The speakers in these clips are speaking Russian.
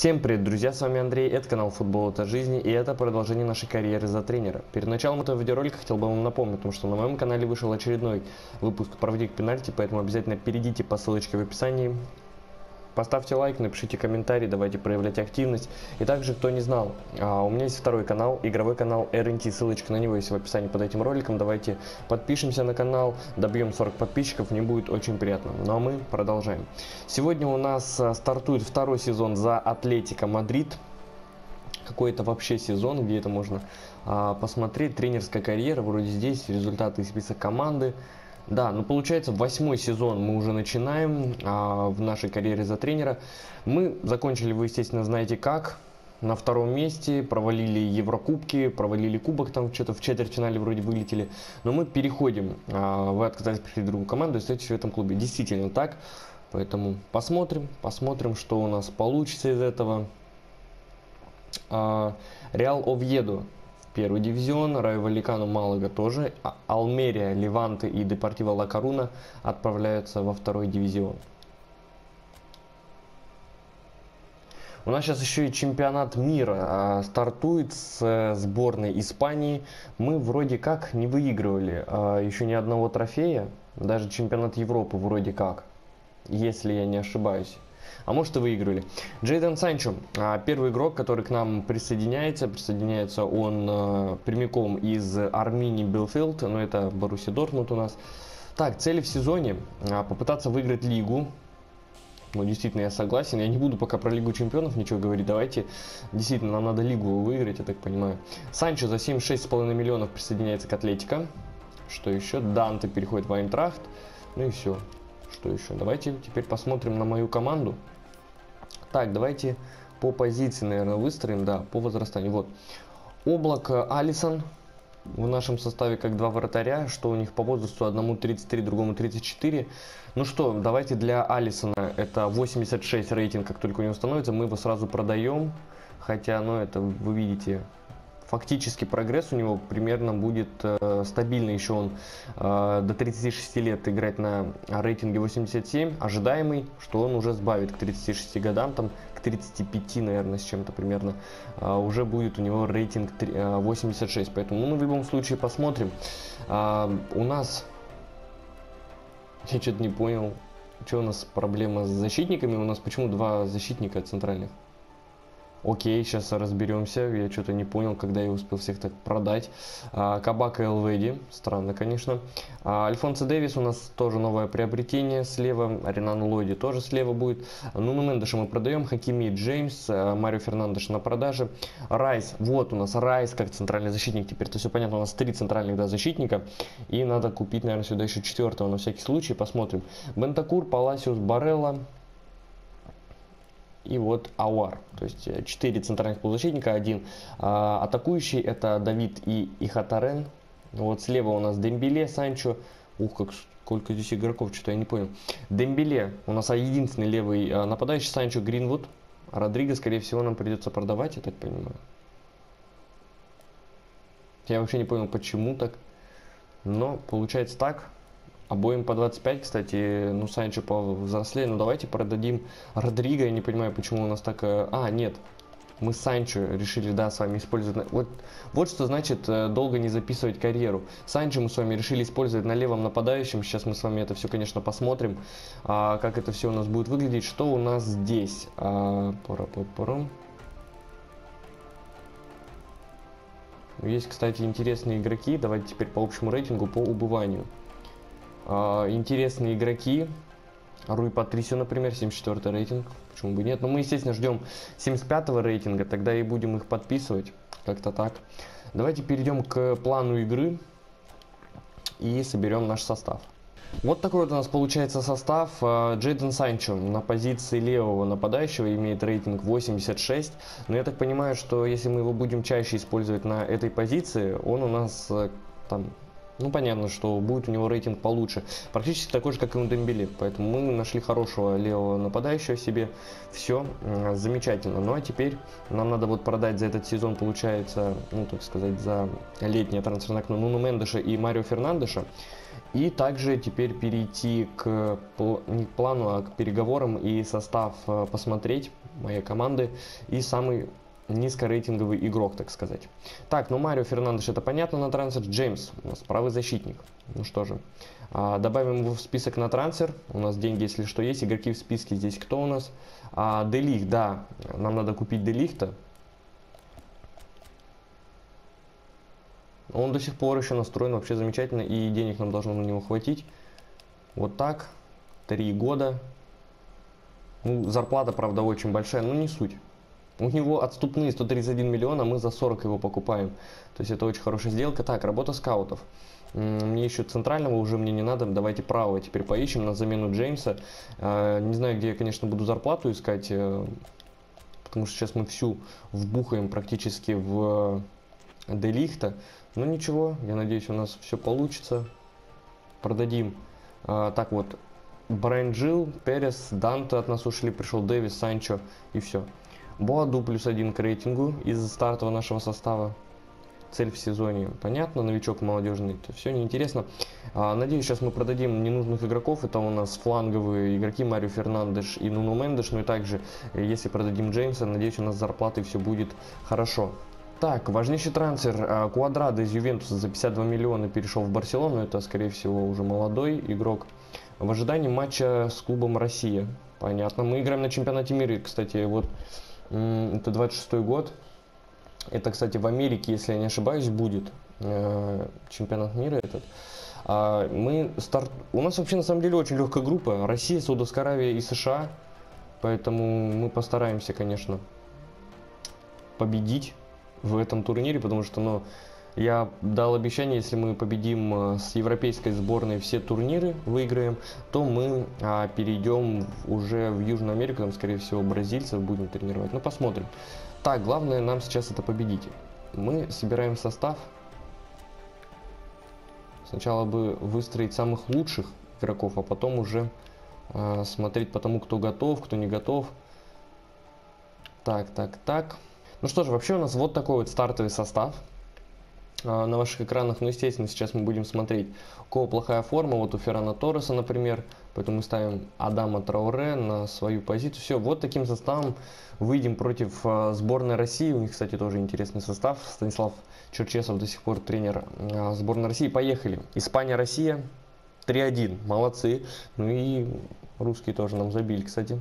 Всем привет, друзья, с вами Андрей, это канал Футбол это жизни и это продолжение нашей карьеры за тренера. Перед началом этого видеоролика хотел бы вам напомнить, что на моем канале вышел очередной выпуск «Проводник пенальти», поэтому обязательно перейдите по ссылочке в описании, Поставьте лайк, напишите комментарий, давайте проявлять активность. И также, кто не знал, а, у меня есть второй канал, игровой канал RNT, ссылочка на него есть в описании под этим роликом. Давайте подпишемся на канал, добьем 40 подписчиков, мне будет очень приятно. Ну а мы продолжаем. Сегодня у нас а, стартует второй сезон за Атлетика Мадрид. Какой-то вообще сезон, где это можно а, посмотреть. Тренерская карьера, вроде здесь результаты и список команды. Да, ну получается восьмой сезон мы уже начинаем а, в нашей карьере за тренера. Мы закончили, вы естественно знаете как, на втором месте, провалили Еврокубки, провалили Кубок, там что-то в четвертьфинале вроде вылетели. Но мы переходим, а, вы отказались прийти в другую команду и остаетесь в этом клубе. Действительно так, поэтому посмотрим, посмотрим, что у нас получится из этого. А, Реал Овьедо первый дивизион, Райо Валикану Малага тоже, а Алмерия, Леванты и Депортива Ла Коруна отправляются во второй дивизион. У нас сейчас еще и чемпионат мира а, стартует с э, сборной Испании. Мы вроде как не выигрывали а, еще ни одного трофея, даже чемпионат Европы вроде как, если я не ошибаюсь а может и выигрывали. Джейден Санчо, а, первый игрок, который к нам присоединяется, присоединяется он а, прямиком из Арминии Билфилд, но это Боруссия Дортмунд у нас. Так, цели в сезоне а, попытаться выиграть лигу, ну, действительно, я согласен. Я не буду пока про Лигу Чемпионов ничего говорить. Давайте, действительно, нам надо Лигу выиграть, я так понимаю. Санчо за 76,5 миллионов присоединяется к Атлетико. Что еще? Данте переходит в Айнтрахт. Ну и все. Что еще? Давайте теперь посмотрим на мою команду. Так, давайте по позиции, наверное, выстроим, да, по возрастанию. Вот. Облако Алисон в нашем составе как два вратаря, что у них по возрасту одному 33, другому 34. Ну что, давайте для Алисона это 86 рейтинг, как только у него становится, мы его сразу продаем. Хотя, ну это вы видите, фактически прогресс у него примерно будет э, стабильный. Еще он э, до 36 лет играть на рейтинге 87, ожидаемый, что он уже сбавит к 36 годам, там к 35, наверное, с чем-то примерно, э, уже будет у него рейтинг 3, э, 86. Поэтому ну, в любом случае посмотрим. Э, у нас, я что-то не понял, что у нас проблема с защитниками, у нас почему два защитника центральных? Окей, сейчас разберемся. Я что-то не понял, когда я успел всех так продать. А, Кабака Элведи. Странно, конечно. А, Альфонсо Дэвис у нас тоже новое приобретение слева. Ренан Лойди тоже слева будет. Нуну Мендеша мы продаем. Хакими Джеймс. А, Марио Фернандеш на продаже. Райс. Вот у нас Райс как центральный защитник. Теперь это все понятно. У нас три центральных да, защитника. И надо купить, наверное, сюда еще четвертого на всякий случай. Посмотрим. Бентакур, Паласиус, Барелла и вот Ауар. То есть 4 э, центральных полузащитника, один а, атакующий, это Давид и Ихатарен. Вот слева у нас Дембеле, Санчо. Ух, как сколько здесь игроков, что-то я не понял. Дембеле у нас единственный левый а, нападающий, Санчо Гринвуд. Родриго, скорее всего, нам придется продавать, я так понимаю. Я вообще не понял, почему так. Но получается так. Обоим по 25, кстати, ну, Санчо повзрослее. Ну, давайте продадим Родриго. Я не понимаю, почему у нас так... Э, а, нет. Мы Санчо решили, да, с вами использовать... Вот, вот что значит э, долго не записывать карьеру. Санчо мы с вами решили использовать на левом нападающем. Сейчас мы с вами это все, конечно, посмотрим. А, как это все у нас будет выглядеть. Что у нас здесь? А, пора -пора Есть, кстати, интересные игроки. Давайте теперь по общему рейтингу, по убыванию. А, интересные игроки. Руи Патрисио, например, 74 рейтинг. Почему бы нет? Но мы, естественно, ждем 75 рейтинга, тогда и будем их подписывать. Как-то так. Давайте перейдем к плану игры и соберем наш состав. Вот такой вот у нас получается состав. А, Джейден Санчо на позиции левого нападающего имеет рейтинг 86. Но я так понимаю, что если мы его будем чаще использовать на этой позиции, он у нас э, там ну, понятно, что будет у него рейтинг получше. Практически такой же, как и у Дембели. Поэтому мы нашли хорошего левого нападающего себе. Все замечательно. Ну, а теперь нам надо вот продать за этот сезон, получается, ну, так сказать, за летнее трансферное окно Нуну Мендеша и Марио Фернандеша. И также теперь перейти к, не к плану, а к переговорам и состав э, посмотреть, моей команды и самый низкорейтинговый игрок, так сказать. Так, ну Марио Фернандеш это понятно на трансфер. Джеймс у нас правый защитник. Ну что же, а, добавим его в список на трансфер. У нас деньги, если что, есть. Игроки в списке здесь кто у нас? А, Делих, да, нам надо купить Делихта. Он до сих пор еще настроен вообще замечательно, и денег нам должно на него хватить. Вот так, три года. Ну, зарплата, правда, очень большая, но не суть. У него отступные 131 миллиона, мы за 40 его покупаем. То есть это очень хорошая сделка. Так, работа скаутов. Мне еще центрального уже мне не надо, давайте правого теперь поищем на замену Джеймса. А, не знаю, где я, конечно, буду зарплату искать, э, потому что сейчас мы всю вбухаем практически в Делихта. Но ничего, я надеюсь, у нас все получится. Продадим. А, так вот, Брайан Джилл, Перес, Данте от нас ушли, пришел Дэвис, Санчо и все. Боаду плюс один к рейтингу из стартового нашего состава. Цель в сезоне понятно, новичок молодежный, это все неинтересно. А, надеюсь, сейчас мы продадим ненужных игроков. Это у нас фланговые игроки Марио Фернандеш и Нуну Мендеш. Ну и также, если продадим Джеймса, надеюсь, у нас зарплаты все будет хорошо. Так, важнейший трансфер. А, Квадрада из Ювентуса за 52 миллиона перешел в Барселону. Это, скорее всего, уже молодой игрок. В ожидании матча с клубом Россия. Понятно. Мы играем на чемпионате мира, кстати, вот это 26 год. Это, кстати, в Америке, если я не ошибаюсь, будет э, чемпионат мира этот. А мы старт... У нас вообще на самом деле очень легкая группа. Россия, Саудовская Аравия и США. Поэтому мы постараемся, конечно, победить в этом турнире, потому что, ну, я дал обещание, если мы победим э, с европейской сборной все турниры, выиграем, то мы а, перейдем уже в Южную Америку, там, скорее всего, бразильцев будем тренировать. Ну, посмотрим. Так, главное нам сейчас это победить. Мы собираем состав. Сначала бы выстроить самых лучших игроков, а потом уже а, смотреть по тому, кто готов, кто не готов. Так, так, так. Ну что ж, вообще у нас вот такой вот стартовый состав. А, на ваших экранах. Ну, естественно, сейчас мы будем смотреть, у кого плохая форма. Вот у Феррана Торреса, например. Поэтому мы ставим Адама Трауре на свою позицию. Все, вот таким составом выйдем против а, сборной России. У них, кстати, тоже интересный состав. Станислав Черчесов до сих пор тренер а, сборной России. Поехали. Испания-Россия 3-1. Молодцы. Ну и русские тоже нам забили, кстати.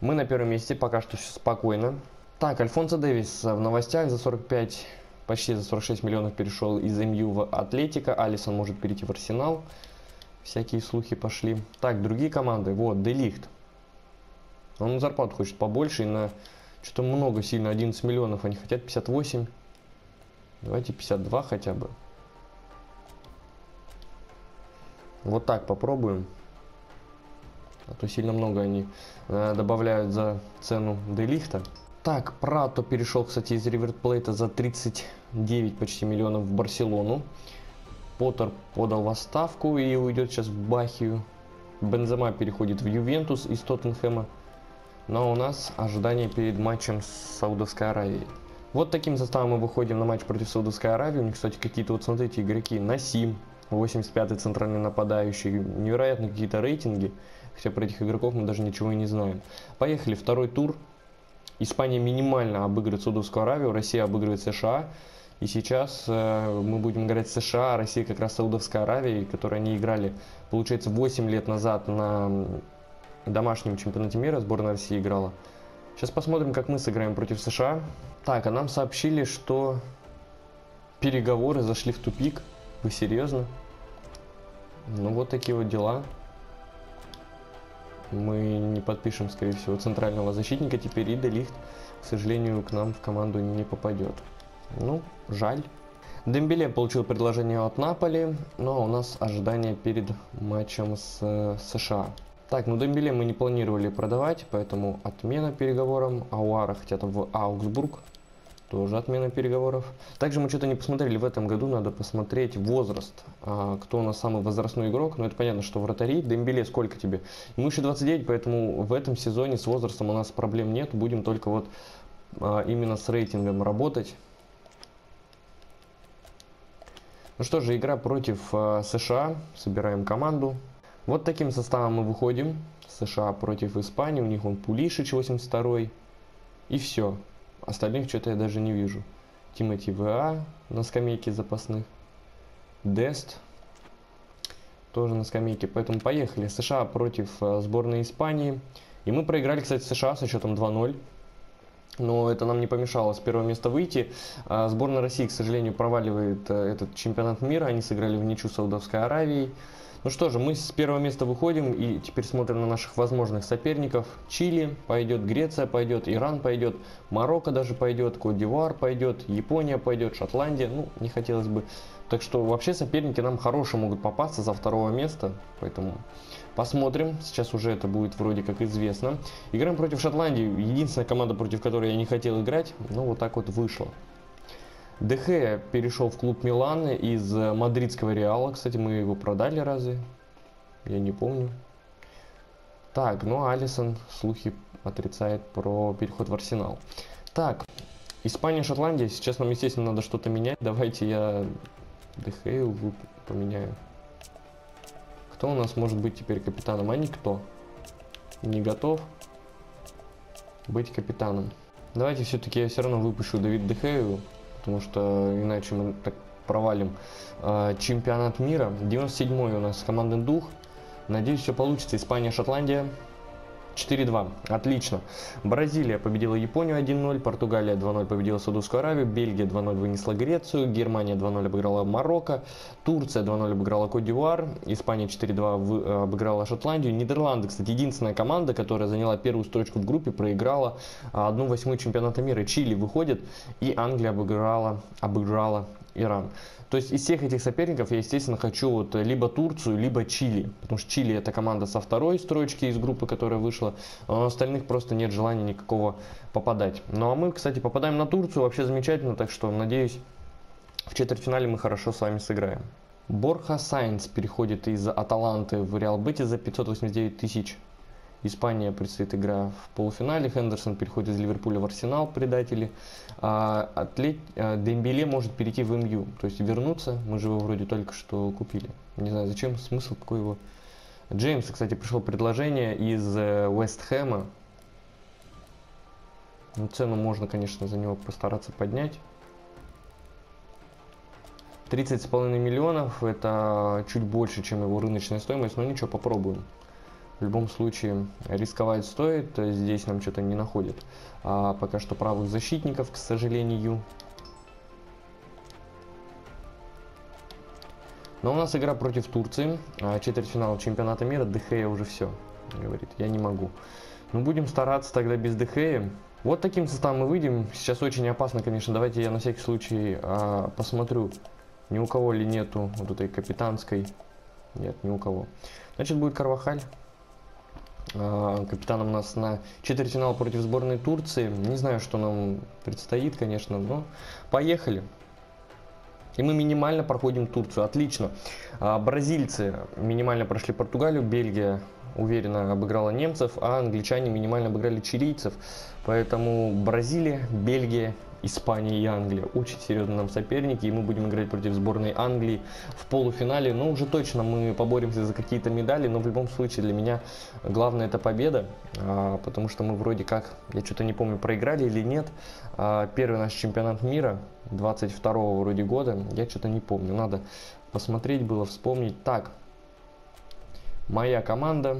Мы на первом месте, пока что спокойно. Так, Альфонсо Дэвис в новостях за 45 почти за 46 миллионов перешел из МЮ в Атлетика. Алисон может перейти в Арсенал. Всякие слухи пошли. Так, другие команды. Вот, Делихт. Он зарплату хочет побольше и на что-то много сильно. 11 миллионов. Они хотят 58. Давайте 52 хотя бы. Вот так попробуем. А то сильно много они э, добавляют за цену Делихта. Так, Прато перешел, кстати, из Риверплейта за 39 почти миллионов в Барселону. Поттер подал в отставку и уйдет сейчас в Бахию. Бензема переходит в Ювентус из Тоттенхэма. Но у нас ожидание перед матчем с Саудовской Аравией. Вот таким составом мы выходим на матч против Саудовской Аравии. У них, кстати, какие-то, вот смотрите, игроки. Насим, 85-й центральный нападающий. Невероятные какие-то рейтинги. Хотя про этих игроков мы даже ничего и не знаем. Поехали, второй тур. Испания минимально обыгрывает Саудовскую Аравию, Россия обыгрывает США. И сейчас э, мы будем играть США, а Россия как раз Саудовская Аравия, которые они играли, получается, 8 лет назад на домашнем чемпионате мира сборная России играла. Сейчас посмотрим, как мы сыграем против США. Так, а нам сообщили, что переговоры зашли в тупик. Вы серьезно? Ну вот такие вот дела мы не подпишем, скорее всего, центрального защитника теперь, и Делихт, к сожалению, к нам в команду не попадет. Ну, жаль. Дембеле получил предложение от Наполи, но у нас ожидания перед матчем с э, США. Так, ну Дембеле мы не планировали продавать, поэтому отмена переговорам. Ауара хотят в Аугсбург. Тоже отмена переговоров. Также мы что-то не посмотрели в этом году, надо посмотреть возраст. А, кто у нас самый возрастной игрок. Ну, это понятно, что вратари. Дембеле сколько тебе? Ему еще 29, поэтому в этом сезоне с возрастом у нас проблем нет. Будем только вот а, именно с рейтингом работать. Ну что же, игра против а, США. Собираем команду. Вот таким составом мы выходим. США против Испании. У них он Пулишич 82 -й. И все. Остальных что-то я даже не вижу. Тимати ВА на скамейке запасных. Дест тоже на скамейке. Поэтому поехали. США против э, сборной Испании. И мы проиграли, кстати, США со счетом 2-0. Но это нам не помешало с первого места выйти. А сборная России, к сожалению, проваливает э, этот чемпионат мира. Они сыграли в ничью Саудовской Аравией. Ну что же, мы с первого места выходим и теперь смотрим на наших возможных соперников. Чили пойдет, Греция пойдет, Иран пойдет, Марокко даже пойдет, Кот-Дивуар пойдет, Япония пойдет, Шотландия. Ну, не хотелось бы. Так что вообще соперники нам хорошие могут попасться за второго места. Поэтому посмотрим. Сейчас уже это будет вроде как известно. Играем против Шотландии. Единственная команда, против которой я не хотел играть. Но вот так вот вышло. ДХ перешел в клуб Милан из э, мадридского Реала. Кстати, мы его продали разве? Я не помню. Так, ну Алисон слухи отрицает про переход в Арсенал. Так, Испания, Шотландия. Сейчас нам, естественно, надо что-то менять. Давайте я ДХ поменяю. Кто у нас может быть теперь капитаном? А никто. Не готов быть капитаном. Давайте все-таки я все равно выпущу Давид Дехею потому что иначе мы так провалим. А, чемпионат мира, 97-й у нас командный дух. Надеюсь, все получится. Испания, Шотландия. 4-2. Отлично. Бразилия победила Японию 1-0, Португалия 2-0 победила Саудовскую Аравию, Бельгия 2-0 вынесла Грецию, Германия 2-0 обыграла Марокко, Турция 2-0 обыграла Кодивуар, Испания 4-2 э, обыграла Шотландию, Нидерланды, кстати, единственная команда, которая заняла первую строчку в группе, проиграла 1-8 чемпионата мира. Чили выходит, и Англия обыграла, обыграла Иран. То есть из всех этих соперников я, естественно, хочу вот либо Турцию, либо Чили. Потому что Чили это команда со второй строчки из группы, которая вышла. А у остальных просто нет желания никакого попадать. Ну а мы, кстати, попадаем на Турцию. Вообще замечательно. Так что, надеюсь, в четвертьфинале мы хорошо с вами сыграем. Борха Сайнс переходит из Аталанты в Реал Бетти за 589 тысяч Испания предстоит игра в полуфинале. Хендерсон переходит из Ливерпуля в Арсенал, предатели. А атлет, а, Дембеле может перейти в МЮ, то есть вернуться. Мы же его вроде только что купили. Не знаю, зачем, смысл какой его. Джеймса, кстати, пришло предложение из э, Вест Хэма. Ну, цену можно, конечно, за него постараться поднять. 30,5 миллионов, это чуть больше, чем его рыночная стоимость, но ничего, попробуем. В любом случае рисковать стоит, здесь нам что-то не находит. А пока что правых защитников, к сожалению. Но у нас игра против Турции, а, четвертьфинал чемпионата мира, Дехея уже все, говорит, я не могу. Ну будем стараться тогда без Дехея. Вот таким составом мы выйдем. Сейчас очень опасно, конечно. Давайте я на всякий случай а, посмотрю, ни у кого ли нету вот этой капитанской. Нет, ни у кого. Значит, будет Карвахаль. А, капитаном нас на четвертьфинал против сборной Турции. Не знаю, что нам предстоит, конечно, но поехали. И мы минимально проходим Турцию. Отлично. А, бразильцы минимально прошли Португалию, Бельгия уверенно обыграла немцев, а англичане минимально обыграли чилийцев. Поэтому Бразилия, Бельгия Испания и Англия. Очень серьезные нам соперники, и мы будем играть против сборной Англии в полуфинале. Но уже точно мы поборемся за какие-то медали, но в любом случае для меня главное это победа, а, потому что мы вроде как, я что-то не помню, проиграли или нет. А, первый наш чемпионат мира 22 вроде года, я что-то не помню, надо посмотреть было, вспомнить. Так, моя команда,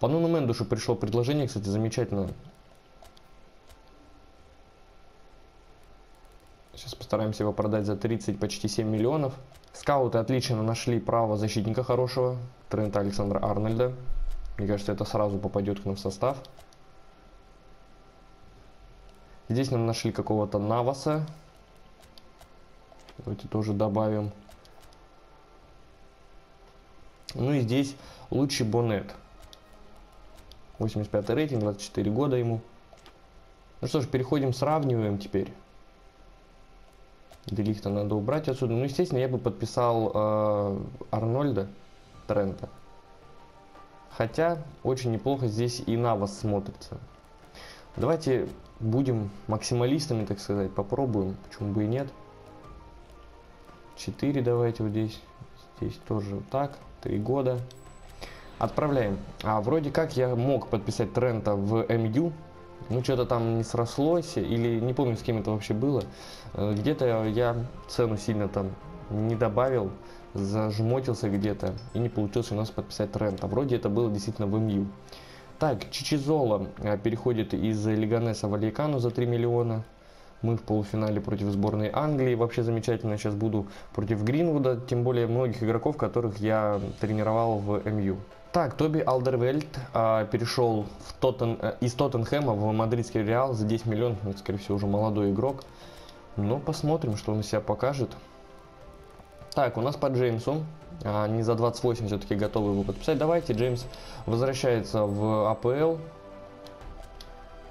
По Нуну Мендушу пришло предложение, кстати, замечательно Сейчас постараемся его продать за 30, почти 7 миллионов. Скауты отлично нашли правого защитника хорошего. Трента Александра Арнольда. Мне кажется, это сразу попадет к нам в состав. Здесь нам нашли какого-то Наваса. Давайте тоже добавим. Ну и здесь лучший Бонет. 85 рейтинг, 24 года ему. Ну что ж, переходим, сравниваем теперь. Делихта надо убрать отсюда. Ну, естественно, я бы подписал э, Арнольда Трента. Хотя, очень неплохо здесь и на вас смотрится. Давайте будем максималистами, так сказать, попробуем. Почему бы и нет. 4 давайте вот здесь. Здесь тоже вот так. 3 года. Отправляем. А вроде как я мог подписать Трента в МЮ, ну что-то там не срослось, или не помню, с кем это вообще было. Э, где-то я цену сильно там не добавил, зажмотился где-то, и не получилось у нас подписать Трента. Вроде это было действительно в МЮ. Так, Чичизола э, переходит из Лиганеса в Аликану за 3 миллиона. Мы в полуфинале против сборной Англии. Вообще замечательно. Сейчас буду против Гринвуда. Тем более многих игроков, которых я тренировал в МЮ. Так, Тоби Алдервельд а, перешел в Тоттен, а, из Тоттенхэма в мадридский Реал за 10 миллионов. Это, скорее всего, уже молодой игрок. Но посмотрим, что он из себя покажет. Так, у нас по Джеймсу. А, не за 28 все-таки готовы его подписать. Давайте, Джеймс возвращается в АПЛ.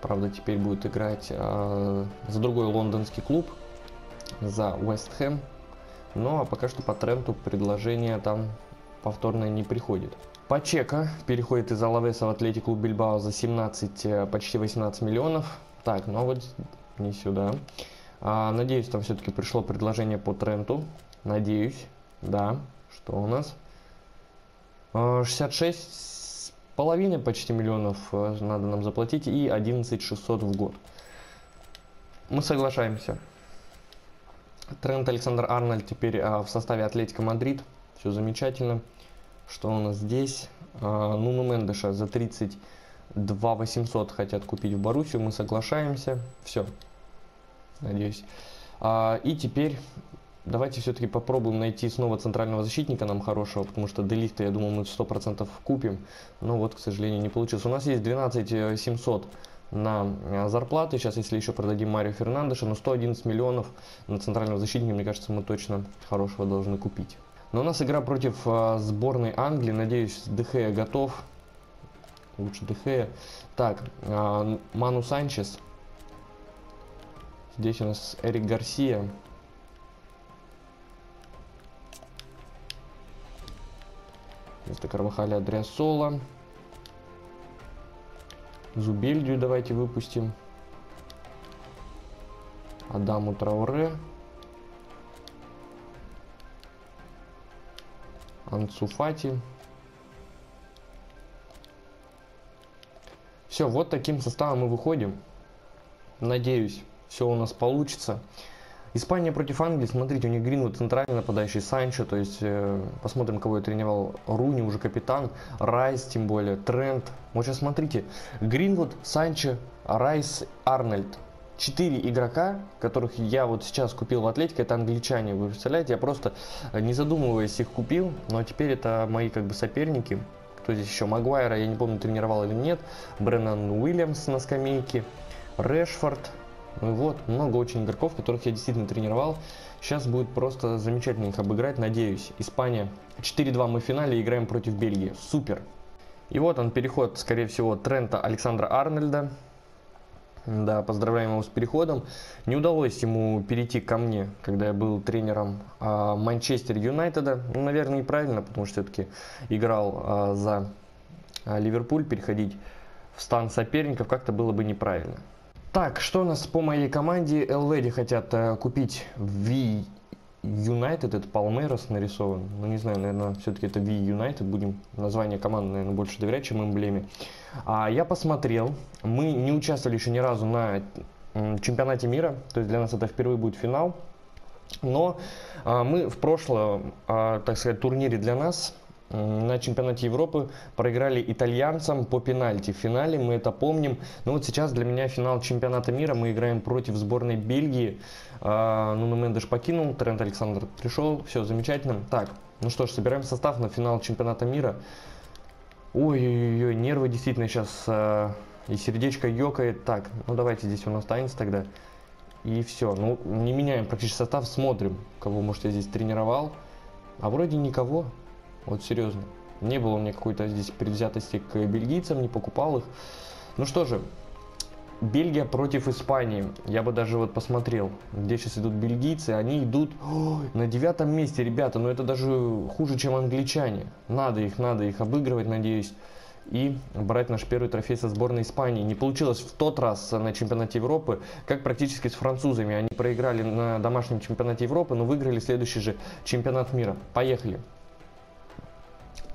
Правда, теперь будет играть э, за другой лондонский клуб, за Вест Хэм. Ну, а пока что по Тренту предложение там повторное не приходит. Пачека переходит из Алавеса в Атлетик Клуб Бильбао за 17, э, почти 18 миллионов. Так, ну вот не сюда. А, надеюсь, там все-таки пришло предложение по Тренту. Надеюсь, да. Что у нас? 66 а, половиной почти миллионов э, надо нам заплатить и 11 600 в год. Мы соглашаемся. Трент Александр Арнольд теперь а, в составе Атлетика Мадрид. Все замечательно. Что у нас здесь? А, Нуну за 32 800 хотят купить в Боруссию. Мы соглашаемся. Все. Надеюсь. А, и теперь Давайте все-таки попробуем найти снова центрального защитника нам хорошего, потому что Делихта, я думаю, мы 100% купим. Но вот, к сожалению, не получилось. У нас есть 12 700 на э, зарплаты. Сейчас, если еще продадим Марио Фернандеша, но 111 миллионов на центрального защитника, мне кажется, мы точно хорошего должны купить. Но у нас игра против э, сборной Англии. Надеюсь, Дехея готов. Лучше Дехея. Так, э, Ману Санчес. Здесь у нас Эрик Гарсия. Вместо Карвахаля Адриасола. Зубельдию давайте выпустим. Адаму Трауре. Анцуфати. Все, вот таким составом мы выходим. Надеюсь, все у нас получится. Испания против Англии, смотрите, у них Гринвуд центральный нападающий, Санчо, то есть э, посмотрим, кого я тренировал, Руни уже капитан, Райс тем более, Трент. Вот сейчас смотрите, Гринвуд, Санчо, Райс, Арнольд. Четыре игрока, которых я вот сейчас купил в Атлетике, это англичане, вы представляете, я просто э, не задумываясь их купил, но теперь это мои как бы соперники. Кто здесь еще? Магуайра, я не помню, тренировал или нет, Бреннан Уильямс на скамейке, Решфорд, ну вот, много очень игроков, которых я действительно тренировал. Сейчас будет просто замечательно их обыграть, надеюсь. Испания. 4-2 мы в финале играем против Бельгии. Супер. И вот он, переход, скорее всего, Трента Александра Арнольда. Да, поздравляем его с переходом. Не удалось ему перейти ко мне, когда я был тренером а, Манчестер Юнайтеда. Ну, наверное, неправильно, потому что все-таки играл а, за а, Ливерпуль. Переходить в стан соперников как-то было бы неправильно. Так, что у нас по моей команде? Элведи хотят э, купить V United, это Palmeiras нарисован. Ну, не знаю, наверное, все-таки это V United. Будем название команды, наверное, больше доверять, чем эмблеме. А, я посмотрел. Мы не участвовали еще ни разу на чемпионате мира. То есть для нас это впервые будет финал. Но а, мы в прошлом, а, так сказать, турнире для нас на чемпионате Европы проиграли итальянцам по пенальти. В финале мы это помним. Но вот сейчас для меня финал чемпионата мира. Мы играем против сборной Бельгии. А, Нуно Мендеш покинул, Трент Александр пришел. Все замечательно. Так, ну что ж, собираем состав на финал чемпионата мира. Ой-ой-ой, нервы действительно сейчас а, и сердечко ёкает. Так, ну давайте здесь он останется тогда. И все. Ну, не меняем практически состав, смотрим, кого, может, я здесь тренировал. А вроде никого. Вот серьезно. Не было у меня какой-то здесь предвзятости к бельгийцам, не покупал их. Ну что же, Бельгия против Испании. Я бы даже вот посмотрел, где сейчас идут бельгийцы. Они идут о, на девятом месте, ребята. Но это даже хуже, чем англичане. Надо их, надо их обыгрывать, надеюсь. И брать наш первый трофей со сборной Испании. Не получилось в тот раз на чемпионате Европы, как практически с французами. Они проиграли на домашнем чемпионате Европы, но выиграли следующий же чемпионат мира. Поехали.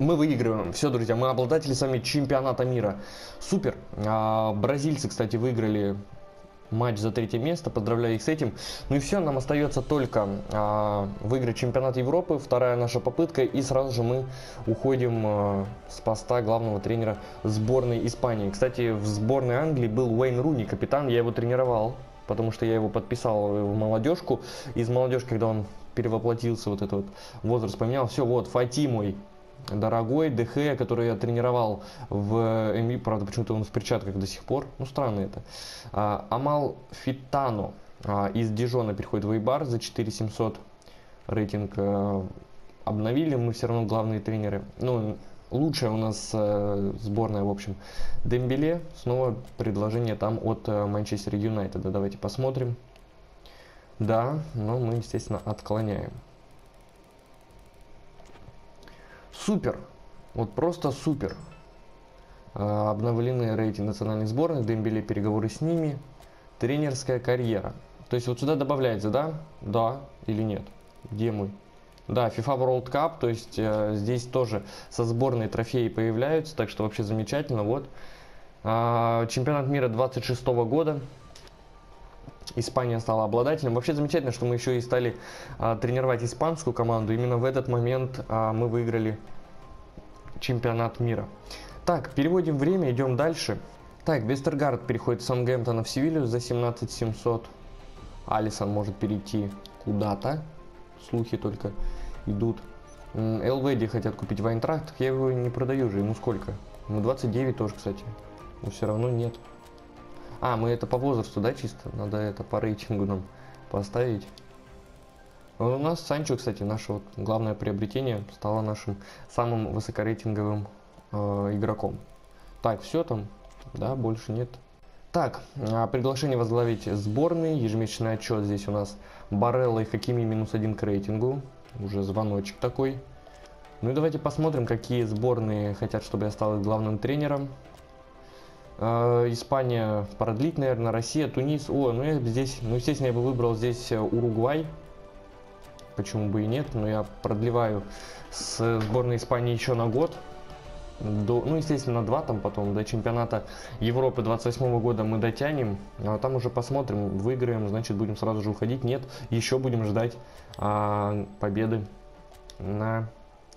Мы выигрываем. Все, друзья, мы обладатели с вами чемпионата мира. Супер. А, бразильцы, кстати, выиграли матч за третье место. Поздравляю их с этим. Ну и все, нам остается только а, выиграть чемпионат Европы. Вторая наша попытка. И сразу же мы уходим а, с поста главного тренера сборной Испании. Кстати, в сборной Англии был Уэйн Руни, капитан. Я его тренировал, потому что я его подписал в молодежку. Из молодежки, когда он перевоплотился, вот этот вот возраст поменял. Все, вот, Фати мой дорогой ДХ, который я тренировал в МИ, правда, почему-то он в перчатках до сих пор, ну странно это. А, Амал Фитано а, из Дижона переходит в Эйбар за 4700 рейтинг а, обновили, мы все равно главные тренеры. Ну, лучшая у нас э, сборная, в общем. Дембеле, снова предложение там от э, Манчестер Юнайтеда. Давайте посмотрим. Да, но мы, естественно, отклоняем. Супер. Вот просто супер. А, обновлены рейтинг национальных сборных, Дембеле переговоры с ними, тренерская карьера. То есть вот сюда добавляется, да? Да или нет? Где мы? Да, FIFA World Cup, то есть э, здесь тоже со сборной трофеи появляются, так что вообще замечательно. Вот. Э, чемпионат мира 26 года. Испания стала обладателем. Вообще замечательно, что мы еще и стали а, тренировать испанскую команду. Именно в этот момент а, мы выиграли чемпионат мира. Так, переводим время, идем дальше. Так, Вестергард переходит с Саутгемптона в Севилью за 17 700. Алисон может перейти куда-то. Слухи только идут. ЛВД хотят купить Вайнтрахт. Я его не продаю же. Ему сколько? Ему 29 тоже, кстати. Но все равно нет. А, мы это по возрасту, да, чисто? Надо это по рейтингу нам поставить. У нас Санчо, кстати, наше вот главное приобретение, стало нашим самым высокорейтинговым э, игроком. Так, все там, да, больше нет. Так, а, приглашение возглавить сборные, ежемесячный отчет здесь у нас Барелла и Хакими минус один к рейтингу, уже звоночек такой. Ну и давайте посмотрим, какие сборные хотят, чтобы я стал главным тренером. Э, Испания продлить, наверное, Россия, Тунис. О, ну я здесь, ну естественно, я бы выбрал здесь э, Уругвай. Почему бы и нет, но я продлеваю с сборной Испании еще на год. До, ну, естественно, на два там потом, до чемпионата Европы 28 года мы дотянем, а там уже посмотрим, выиграем, значит, будем сразу же уходить. Нет, еще будем ждать а, победы на,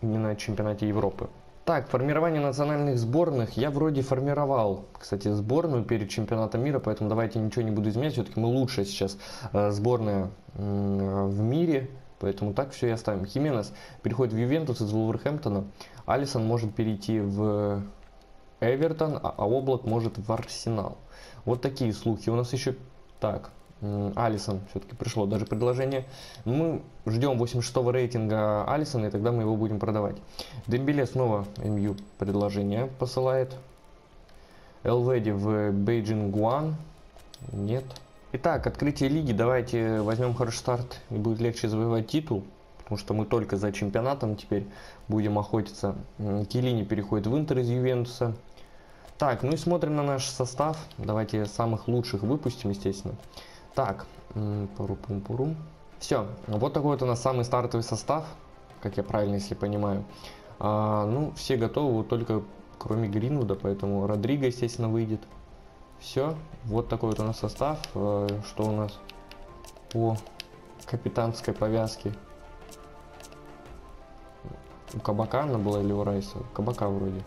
не на чемпионате Европы. Так, формирование национальных сборных я вроде формировал, кстати, сборную перед чемпионатом мира, поэтому давайте ничего не буду изменять. Все-таки мы лучшая сейчас э, сборная в мире, поэтому так все и оставим. Хименес переходит в Ювентус из Вулверхэмптона. Алисон может перейти в Эвертон, а, а Облак может в Арсенал. Вот такие слухи. У нас еще так. Алисон все-таки пришло даже предложение. Мы ждем 86 рейтинга Алисона, и тогда мы его будем продавать. Дембеле снова МЮ предложение посылает. ЛВД в Бейджин Гуан. Нет. Итак, открытие лиги. Давайте возьмем хороший старт и будет легче завоевать титул. Потому что мы только за чемпионатом теперь будем охотиться. Келини переходит в Интер из Ювентуса. Так, ну и смотрим на наш состав. Давайте самых лучших выпустим, естественно. Так, пуру-пум-пуру. Все, вот такой вот у нас самый стартовый состав, как я правильно, если понимаю. А, ну, все готовы, только кроме Гринвуда, поэтому Родриго, естественно, выйдет. Все, вот такой вот у нас состав. А, что у нас по капитанской повязке? У Кабака она была или у Райса? У Кабака вроде.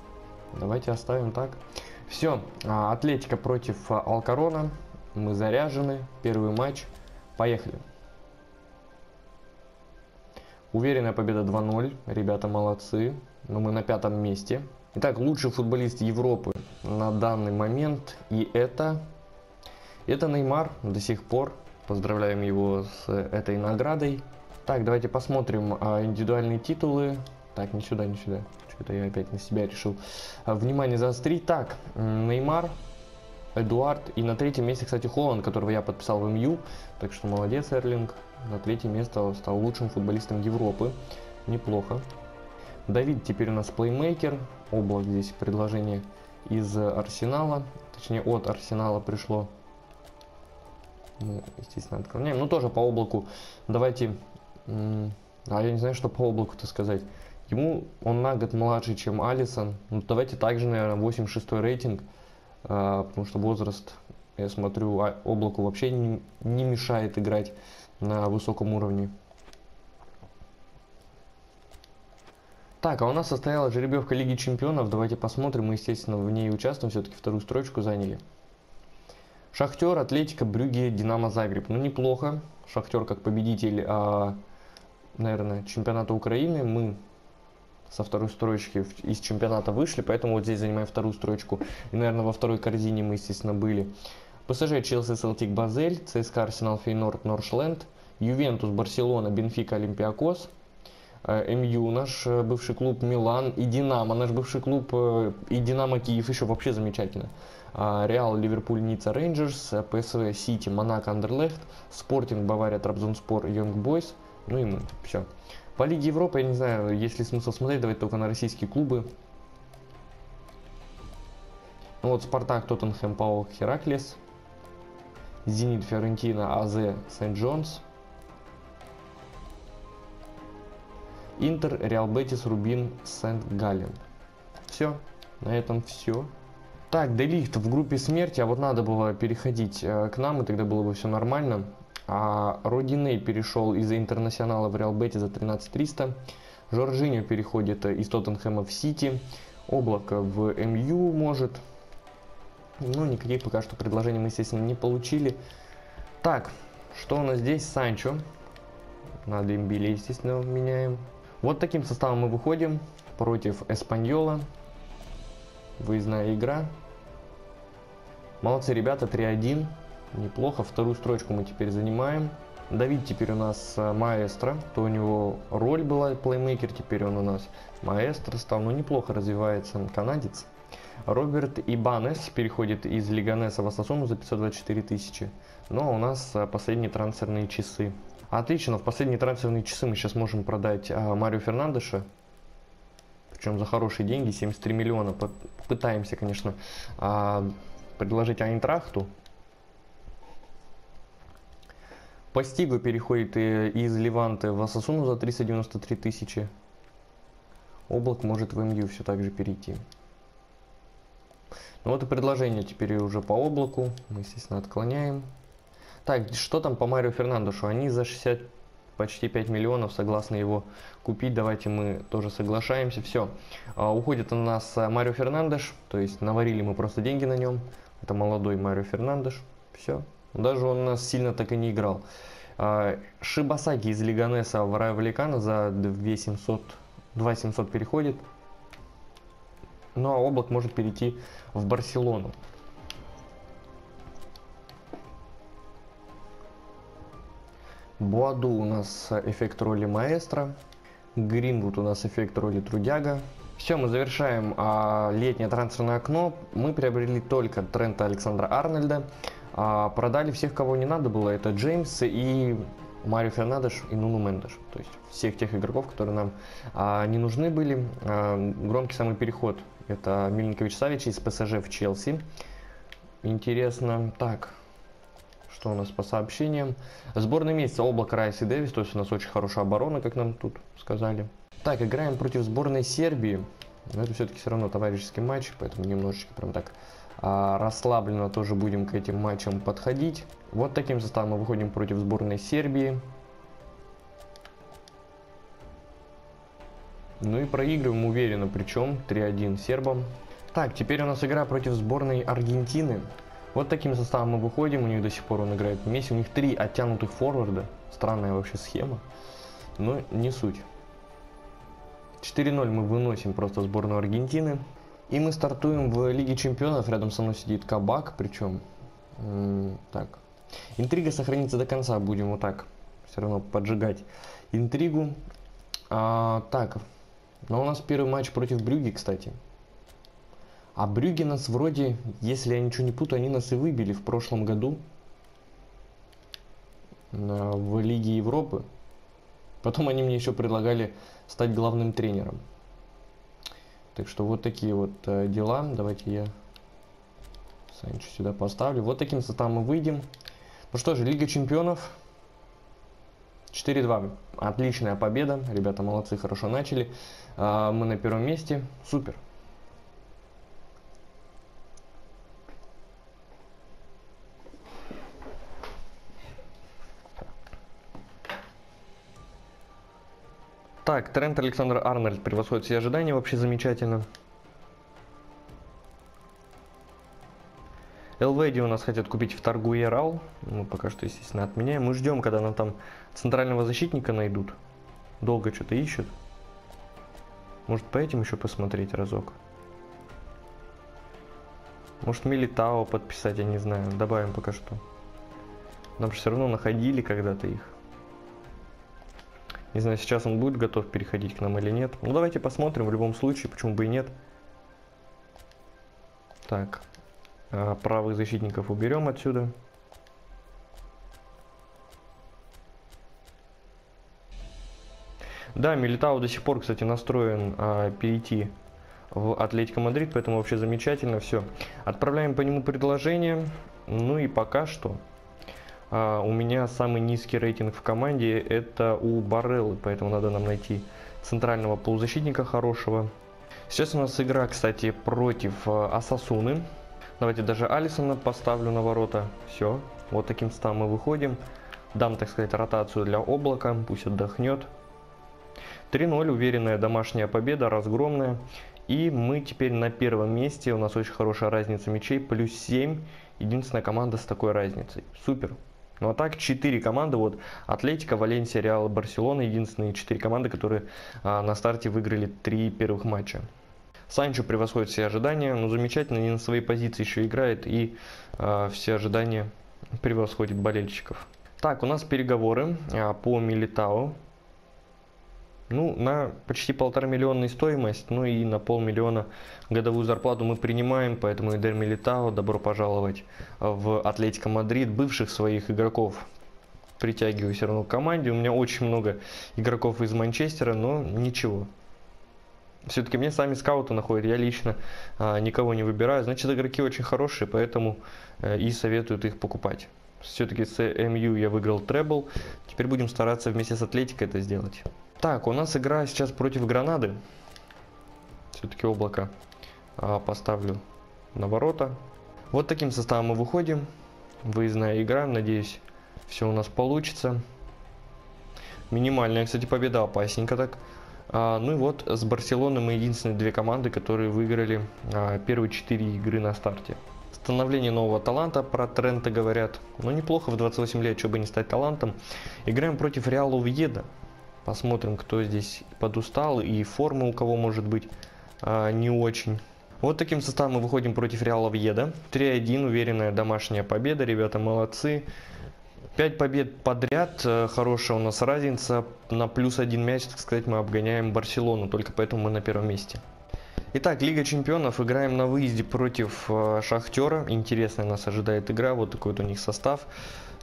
Давайте оставим так. Все, а, Атлетика против а, Алкарона. Мы заряжены. Первый матч. Поехали. Уверенная победа 2-0. Ребята молодцы. Но мы на пятом месте. Итак, лучший футболист Европы на данный момент. И это... Это Неймар до сих пор. Поздравляем его с этой наградой. Так, давайте посмотрим а, индивидуальные титулы. Так, не сюда, не сюда. Что-то я опять на себя решил. А, внимание заострить. Так, Неймар Эдуард. И на третьем месте, кстати, Холланд, которого я подписал в МЮ. Так что молодец, Эрлинг. На третье место стал лучшим футболистом Европы. Неплохо. Давид теперь у нас плеймейкер. Облак здесь предложение из Арсенала. Точнее, от Арсенала пришло. Мы, естественно, отклоняем. Ну, тоже по облаку. Давайте... А я не знаю, что по облаку-то сказать. Ему он на год младше, чем Алисон. Ну, давайте также, наверное, 86 рейтинг, потому что возраст, я смотрю, а, облаку вообще не, не мешает играть на высоком уровне. Так, а у нас состоялась жеребьевка Лиги Чемпионов. Давайте посмотрим. Мы, естественно, в ней участвуем. Все-таки вторую строчку заняли. Шахтер, Атлетика, Брюги, Динамо Загреб. Ну, неплохо. Шахтер как победитель, а, наверное, чемпионата Украины. Мы со второй строчки из чемпионата вышли, поэтому вот здесь занимаем вторую строчку. И, наверное, во второй корзине мы, естественно, были. ПСЖ, Челси, Селтик, Базель, ЦСКА, Арсенал, Фейнорд, Норшленд, Ювентус, Барселона, Бенфика, Олимпиакос – Э, МЮ, наш э, бывший клуб Милан и Динамо, наш бывший клуб э, и Динамо Киев еще вообще замечательно. А, Реал, Ливерпуль, Ницца, Рейнджерс, ПСВ, Сити, Монако, Андерлехт, Спортинг, Бавария, Трабзонспор, Йонг Бойс, ну и мы, все. По Лиге Европы, я не знаю, есть ли смысл смотреть, давайте только на российские клубы. Ну вот Спартак, Тоттенхэм, Паук, Хераклес, Зенит, Фиорентина, АЗ, Сент-Джонс – Интер, Реал Бетис, Рубин, Сент-Галлен. Все, на этом все. Так, Делихт в группе смерти, а вот надо было переходить э, к нам, и тогда было бы все нормально. А Родиней перешел из Интернационала в Реал Бетис за 13 300. Жоржиньо переходит из Тоттенхэма в Сити. Облако в МЮ может. Ну, никаких пока что предложений мы, естественно, не получили. Так, что у нас здесь? Санчо. Надо имбили, естественно, меняем. Вот таким составом мы выходим против Эспаньола. Выездная игра. Молодцы ребята, 3-1. Неплохо. Вторую строчку мы теперь занимаем. Давид теперь у нас э, маэстро. То у него роль была плеймейкер, теперь он у нас маэстро стал. Ну, неплохо развивается канадец. Роберт Ибанес переходит из Лиганеса в Асасуну за 524 тысячи. Но у нас э, последние трансферные часы. Отлично, в последние трансферные часы мы сейчас можем продать а, Марио Фернандеша. Причем за хорошие деньги, 73 миллиона. Пытаемся, конечно, а, предложить Айнтрахту. Постигу переходит из Леванты в Асасуну за 393 тысячи. Облак может в МЮ все так же перейти. Ну вот и предложение теперь уже по облаку. Мы, естественно, отклоняем. Так, что там по Марио Фернандешу? Они за 60 почти 5 миллионов согласны его купить. Давайте мы тоже соглашаемся. Все. А, уходит у нас а, Марио Фернандеш. То есть наварили мы просто деньги на нем. Это молодой Марио Фернандеш. Все. Даже он нас сильно так и не играл. А, Шибасаки из Лиганеса в Райо Валикана за 2700, 2700 переходит. Ну а Облак может перейти в Барселону. Буаду у нас эффект роли маэстро. Гринвуд у нас эффект роли трудяга. Все, мы завершаем а, летнее трансферное окно. Мы приобрели только Трента Александра Арнольда. А, продали всех, кого не надо было. Это Джеймс и Марио Фернандеш и Нуну Мендеш. То есть всех тех игроков, которые нам а, не нужны были. А, громкий самый переход. Это Миленкович Савич из ПСЖ в Челси. Интересно. Так, что у нас по сообщениям? Сборная месяца Облак, Райс и Дэвис. То есть у нас очень хорошая оборона, как нам тут сказали. Так, играем против сборной Сербии. Но это все-таки все равно товарищеский матч, поэтому немножечко прям так расслабленно тоже будем к этим матчам подходить. Вот таким составом мы выходим против сборной Сербии. Ну и проигрываем уверенно, причем 3-1 сербам. Так, теперь у нас игра против сборной Аргентины. Вот таким составом мы выходим, у них до сих пор он играет вместе. У них три оттянутых форварда. Странная вообще схема. Но не суть. 4-0 мы выносим просто сборную Аргентины. И мы стартуем в Лиге Чемпионов. Рядом со мной сидит Кабак, причем... так. Интрига сохранится до конца. Будем вот так все равно поджигать интригу. А, так. Но у нас первый матч против Брюги, кстати. А Брюги нас вроде, если я ничего не путаю, они нас и выбили в прошлом году в Лиге Европы. Потом они мне еще предлагали стать главным тренером. Так что вот такие вот э, дела. Давайте я Санчо сюда поставлю. Вот таким составом мы выйдем. Ну что же, Лига Чемпионов. 4-2. Отличная победа. Ребята молодцы, хорошо начали. А, мы на первом месте. Супер. Так, Трент Александр Арнольд превосходит все ожидания, вообще замечательно. ЛВД у нас хотят купить в торгу Ярал. Мы пока что, естественно, отменяем. Мы ждем, когда нам там центрального защитника найдут. Долго что-то ищут. Может, по этим еще посмотреть разок. Может, Милитао подписать, я не знаю. Добавим пока что. Нам же все равно находили когда-то их. Не знаю, сейчас он будет готов переходить к нам или нет. Ну, давайте посмотрим в любом случае, почему бы и нет. Так, а, правых защитников уберем отсюда. Да, Милитау до сих пор, кстати, настроен а, перейти в Атлетико Мадрид, поэтому вообще замечательно. Все. Отправляем по нему предложение. Ну и пока что а, у меня самый низкий рейтинг в команде это у Бареллы, поэтому надо нам найти центрального полузащитника хорошего. Сейчас у нас игра, кстати, против Асасуны. Давайте даже Алисона поставлю на ворота. Все, вот таким стам мы выходим. Дам, так сказать, ротацию для облака, пусть отдохнет. 3-0, уверенная домашняя победа, разгромная. И мы теперь на первом месте, у нас очень хорошая разница мячей, плюс 7. Единственная команда с такой разницей. Супер. Ну а так 4 команды, вот Атлетика, Валенсия, Реал, Барселона, единственные 4 команды, которые а, на старте выиграли 3 первых матча. Санчо превосходит все ожидания, но замечательно, не на своей позиции еще играет и э, все ожидания превосходит болельщиков. Так, у нас переговоры э, по Милитау. Ну, на почти полтора миллионной стоимость, ну и на полмиллиона годовую зарплату мы принимаем, поэтому Эдер Милитао, добро пожаловать в Атлетико Мадрид, бывших своих игроков притягиваю все равно к команде. У меня очень много игроков из Манчестера, но ничего, все-таки мне сами скауты находят, я лично а, никого не выбираю. Значит, игроки очень хорошие, поэтому а, и советуют их покупать. Все-таки с МЮ я выиграл требл. Теперь будем стараться вместе с Атлетикой это сделать. Так, у нас игра сейчас против Гранады. Все-таки облако а, поставлю на ворота. Вот таким составом мы выходим. Выездная игра, надеюсь, все у нас получится. Минимальная, кстати, победа опасненько так. А, ну и вот с Барселоной мы единственные две команды, которые выиграли а, первые четыре игры на старте. Становление нового таланта, про Трента говорят. Ну неплохо в 28 лет, чтобы не стать талантом. Играем против Реала Увьеда. Посмотрим, кто здесь подустал и форма у кого может быть а, не очень. Вот таким составом мы выходим против Реала Вьеда. 3-1, уверенная домашняя победа, ребята молодцы. 5 побед подряд, э, хорошая у нас разница. На плюс один мяч, так сказать, мы обгоняем Барселону, только поэтому мы на первом месте. Итак, Лига Чемпионов. Играем на выезде против э, Шахтера. Интересная нас ожидает игра. Вот такой вот у них состав.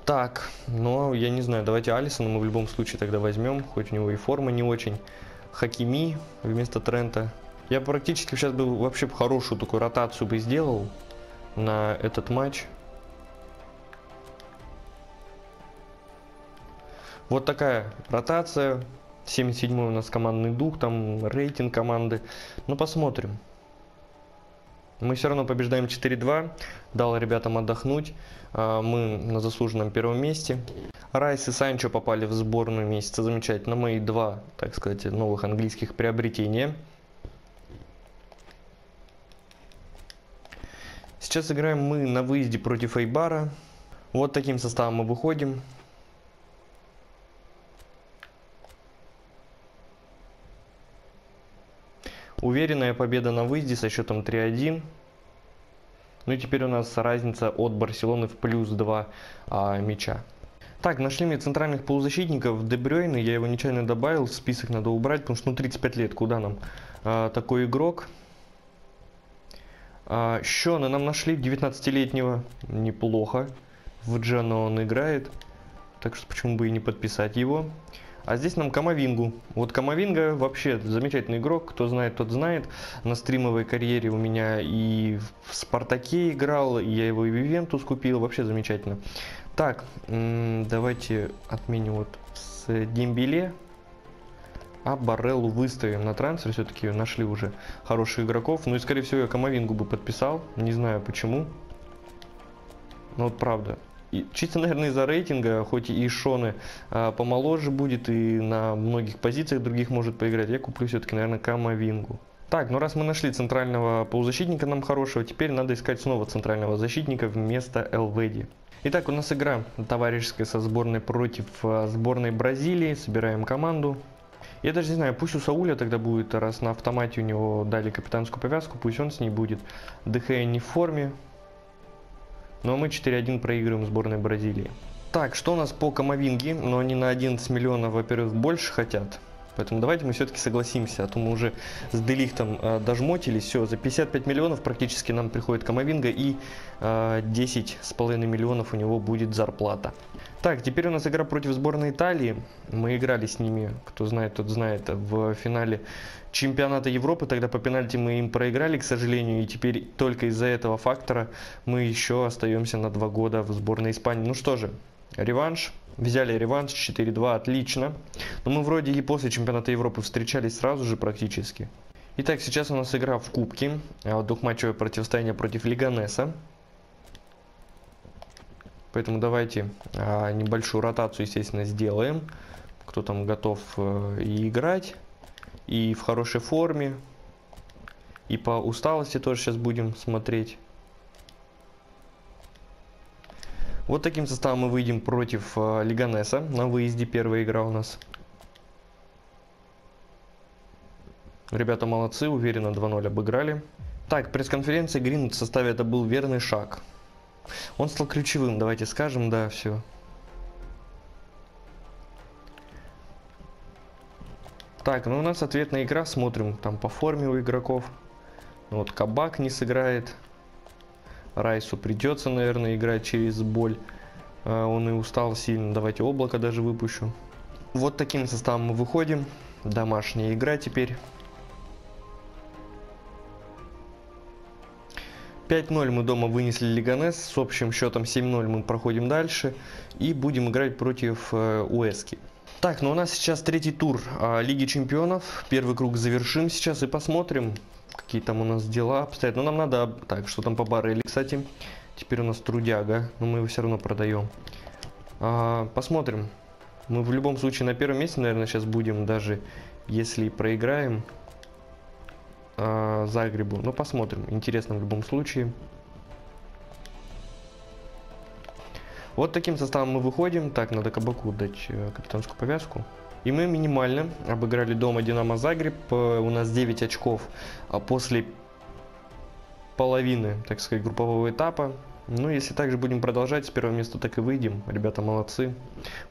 Так, ну, я не знаю, давайте Алисона мы в любом случае тогда возьмем. Хоть у него и форма не очень. Хакими вместо Трента. Я практически сейчас бы вообще хорошую такую ротацию бы сделал на этот матч. Вот такая ротация. 77 у нас командный дух, там рейтинг команды. Ну, посмотрим. Мы все равно побеждаем 4-2. Дал ребятам отдохнуть. А, мы на заслуженном первом месте. Райс и Санчо попали в сборную месяца. Замечательно. Мои два, так сказать, новых английских приобретения. Сейчас играем мы на выезде против Эйбара. Вот таким составом мы выходим. Уверенная победа на выезде со счетом 3-1. Ну и теперь у нас разница от Барселоны в плюс 2 а, мяча. Так, нашли мне центральных полузащитников. Дебрёйна, я его нечаянно добавил, список надо убрать, потому что ну 35 лет, куда нам а, такой игрок. А, Щона нам нашли 19-летнего, неплохо. В Джано он играет, так что почему бы и не подписать его. А здесь нам Камовингу. Вот Камовинга вообще замечательный игрок, кто знает, тот знает. На стримовой карьере у меня и в Спартаке играл, и я его и в Ивентус купил, вообще замечательно. Так, давайте отменим вот с Дембеле. А Бареллу выставим на трансфер, все-таки нашли уже хороших игроков. Ну и скорее всего я Камовингу бы подписал, не знаю почему. Но вот правда, чисто, наверное, из-за рейтинга, хоть и Шоны а, помоложе будет и на многих позициях других может поиграть, я куплю все-таки, наверное, Камовингу. Так, ну раз мы нашли центрального полузащитника нам хорошего, теперь надо искать снова центрального защитника вместо Элведи. Итак, у нас игра товарищеская со сборной против а, сборной Бразилии. Собираем команду. Я даже не знаю, пусть у Сауля тогда будет, раз на автомате у него дали капитанскую повязку, пусть он с ней будет. ДХ не в форме, но мы 4-1 проигрываем сборной Бразилии. Так, что у нас по Камовинге? Но они на 11 миллионов, во-первых, больше хотят. Поэтому давайте мы все-таки согласимся, а то мы уже с Делихтом э, дожмотились. Все, за 55 миллионов практически нам приходит Камовинга и э, 10,5 миллионов у него будет зарплата. Так, теперь у нас игра против сборной Италии. Мы играли с ними, кто знает, тот знает, в финале чемпионата Европы. Тогда по пенальти мы им проиграли, к сожалению. И теперь только из-за этого фактора мы еще остаемся на два года в сборной Испании. Ну что же, реванш. Взяли реванш 4-2, отлично. Но мы вроде и после чемпионата Европы встречались сразу же практически. Итак, сейчас у нас игра в Кубке. А двухматчевое противостояние против Лиганеса. Поэтому давайте а, небольшую ротацию, естественно, сделаем. Кто там готов э, и играть, и в хорошей форме. И по усталости тоже сейчас будем смотреть. Вот таким составом мы выйдем против э, Лиганеса. На выезде первая игра у нас. Ребята молодцы, уверенно 2-0 обыграли. Так, пресс-конференция Грин в составе это был верный шаг. Он стал ключевым, давайте скажем, да, все. Так, ну у нас ответная игра, смотрим там по форме у игроков. Ну, вот Кабак не сыграет. Райсу придется, наверное, играть через боль. А, он и устал сильно. Давайте облако даже выпущу. Вот таким составом мы выходим. Домашняя игра теперь. 5-0 мы дома вынесли Лиганес, с общим счетом 7-0 мы проходим дальше и будем играть против э, Уэски. Так, ну у нас сейчас третий тур э, Лиги Чемпионов, первый круг завершим сейчас и посмотрим, какие там у нас дела обстоят. Но нам надо... Так, что там по баррели, кстати. Теперь у нас трудяга, но мы его все равно продаем. А, посмотрим. Мы в любом случае на первом месте, наверное, сейчас будем, даже если проиграем а, Загребу. Но посмотрим. Интересно в любом случае. Вот таким составом мы выходим. Так, надо кабаку дать э, капитанскую повязку. И мы минимально обыграли дома Динамо Загреб. Э, у нас 9 очков а после половины, так сказать, группового этапа. Ну, если также будем продолжать, с первого места так и выйдем. Ребята молодцы.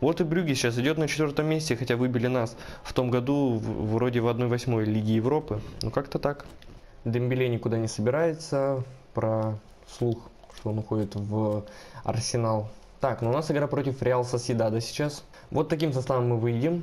Вот и Брюги сейчас идет на четвертом месте, хотя выбили нас в том году в, вроде в 1-8 Лиги Европы. Ну, как-то так. Дембеле никуда не собирается. Про слух, что он уходит в Арсенал. Так, ну у нас игра против Реал Соседада сейчас. Вот таким составом мы выйдем.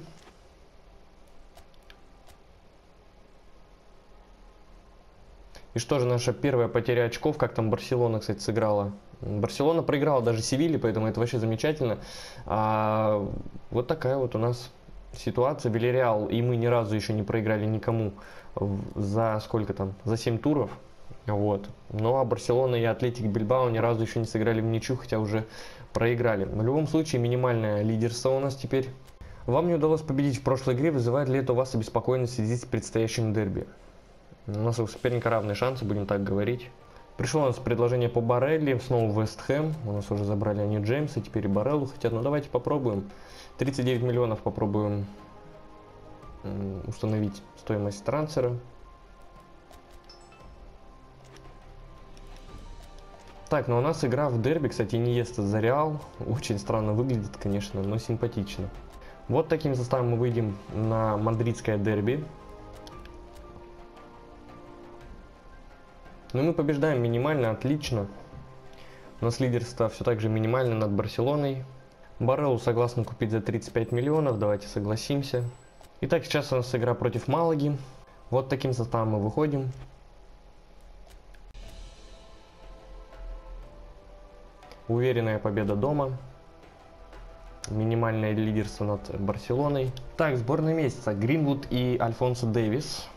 И что же наша первая потеря очков, как там Барселона, кстати, сыграла? Барселона проиграла даже Севилье, поэтому это вообще замечательно. А, вот такая вот у нас ситуация. Вильяреал и мы ни разу еще не проиграли никому за сколько там, за 7 туров. Вот. Ну а Барселона и Атлетик Бильбао ни разу еще не сыграли в ничью, хотя уже проиграли. В любом случае, минимальное лидерство у нас теперь. Вам не удалось победить в прошлой игре, вызывает ли это у вас обеспокоенность в связи с предстоящим дерби? У нас у соперника равные шансы, будем так говорить. Пришло у нас предложение по Барелли, снова Вест Хэм. У нас уже забрали они Джеймса, теперь и Бареллу хотят. Ну давайте попробуем. 39 миллионов попробуем установить стоимость трансфера. Так, ну у нас игра в дерби, кстати, не ест за Реал. Очень странно выглядит, конечно, но симпатично. Вот таким составом мы выйдем на мадридское дерби. Но ну, мы побеждаем минимально, отлично. У нас лидерство все так же минимально над Барселоной. Барелу согласны купить за 35 миллионов, давайте согласимся. Итак, сейчас у нас игра против Малаги. Вот таким составом мы выходим. Уверенная победа дома. Минимальное лидерство над Барселоной. Так, сборная месяца. Гринвуд и Альфонсо Дэвис.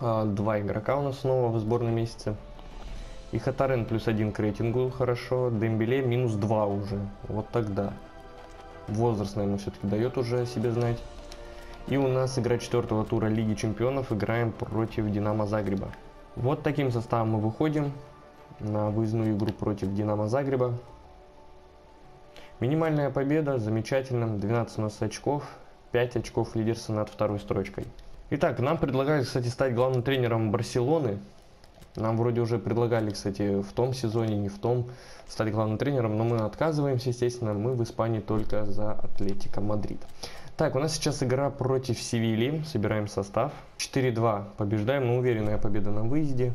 А, два игрока у нас снова в сборной месяце. И Хатарен плюс один к рейтингу хорошо. Дембеле минус два уже. Вот тогда. Возраст, наверное, все-таки дает уже о себе знать. И у нас игра четвертого тура Лиги Чемпионов. Играем против Динамо Загреба. Вот таким составом мы выходим на выездную игру против Динамо Загреба. Минимальная победа, замечательно, 12 у нас очков, 5 очков лидерства над второй строчкой. Итак, нам предлагали, кстати, стать главным тренером Барселоны. Нам вроде уже предлагали, кстати, в том сезоне, не в том, стать главным тренером, но мы отказываемся, естественно, мы в Испании только за Атлетико Мадрид. Так, у нас сейчас игра против Севильи, собираем состав. 4-2 побеждаем, но уверенная победа на выезде.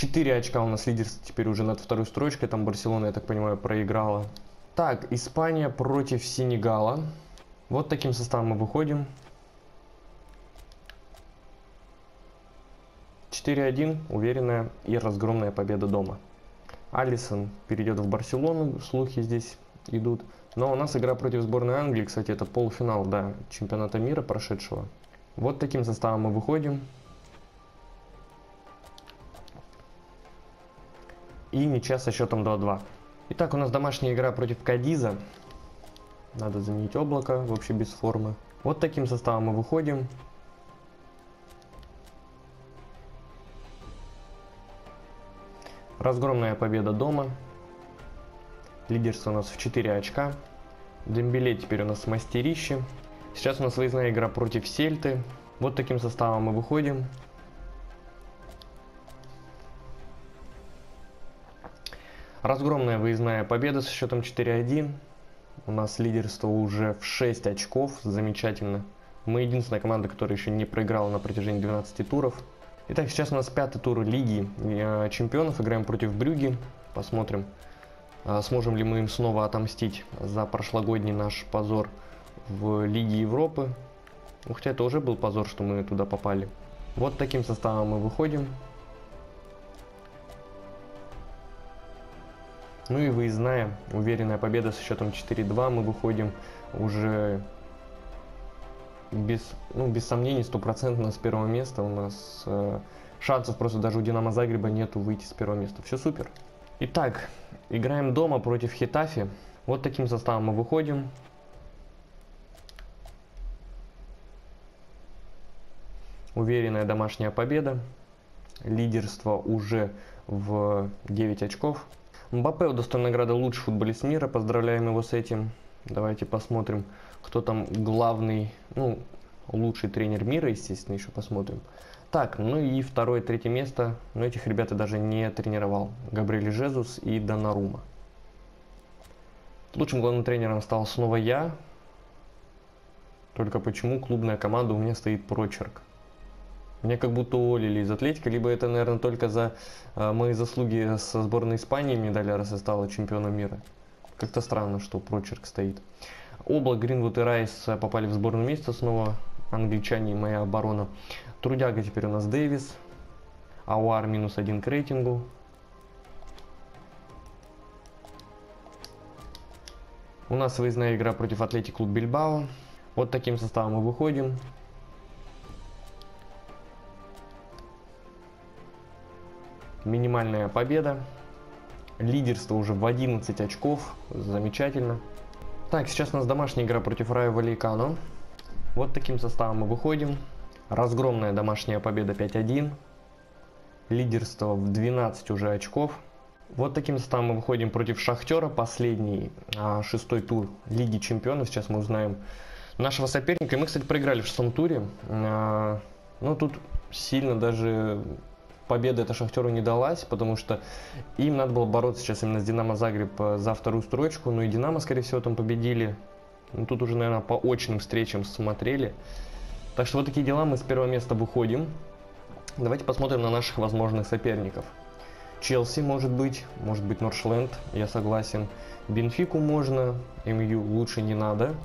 4 очка у нас лидерство теперь уже над второй строчкой. Там Барселона, я так понимаю, проиграла. Так, Испания против Сенегала. Вот таким составом мы выходим. 4-1, уверенная и разгромная победа дома. Алисон перейдет в Барселону, слухи здесь идут. Но у нас игра против сборной Англии, кстати, это полуфинал, да, чемпионата мира прошедшего. Вот таким составом мы выходим. И ничья со счетом 2-2. Итак, у нас домашняя игра против Кадиза. Надо заменить облако, вообще без формы. Вот таким составом мы выходим. Разгромная победа дома. Лидерство у нас в 4 очка. Дембеле теперь у нас мастерище. Сейчас у нас выездная игра против Сельты. Вот таким составом мы выходим. Разгромная выездная победа со счетом 4-1. У нас лидерство уже в 6 очков. Замечательно. Мы единственная команда, которая еще не проиграла на протяжении 12 туров. Итак, сейчас у нас пятый тур Лиги э, Чемпионов. Играем против Брюги. Посмотрим, э, сможем ли мы им снова отомстить за прошлогодний наш позор в Лиге Европы. Хотя это уже был позор, что мы туда попали. Вот таким составом мы выходим. Ну и выездная, уверенная победа со счетом 4-2. Мы выходим уже без, ну, без сомнений, стопроцентно с первого места. У нас э, шансов просто даже у Динамо Загреба нету выйти с первого места. Все супер. Итак, играем дома против Хитафи. Вот таким составом мы выходим. Уверенная домашняя победа. Лидерство уже в 9 очков. Мбаппе удостоен награды лучший футболист мира. Поздравляем его с этим. Давайте посмотрим, кто там главный, ну, лучший тренер мира, естественно, еще посмотрим. Так, ну и второе, третье место. Но этих ребят я даже не тренировал. Габриэль Жезус и Донарума. Лучшим главным тренером стал снова я. Только почему клубная команда у меня стоит прочерк. Меня как будто уволили из Атлетика, либо это, наверное, только за э, мои заслуги со сборной Испании медаль раз и стала чемпионом мира. Как-то странно, что прочерк стоит. Облак, Гринвуд и Райс попали в сборную месяца снова. Англичане и моя оборона. Трудяга теперь у нас Дэвис. Ауар минус один к рейтингу. У нас выездная игра против Атлетик Клуб Бильбао. Вот таким составом мы выходим. Минимальная победа. Лидерство уже в 11 очков. Замечательно. Так, сейчас у нас домашняя игра против Райо Валикано. Вот таким составом мы выходим. Разгромная домашняя победа 5-1. Лидерство в 12 уже очков. Вот таким составом мы выходим против Шахтера. Последний а, шестой тур Лиги Чемпионов. Сейчас мы узнаем нашего соперника. И мы, кстати, проиграли в шестом туре. А, ну, тут сильно даже победа это Шахтеру не далась, потому что им надо было бороться сейчас именно с Динамо Загреб э, за вторую строчку, ну и Динамо, скорее всего, там победили. Ну, тут уже, наверное, по очным встречам смотрели. Так что вот такие дела, мы с первого места выходим. Давайте посмотрим на наших возможных соперников. Челси может быть, может быть Норшленд, я согласен. Бенфику можно, МЮ лучше не надо.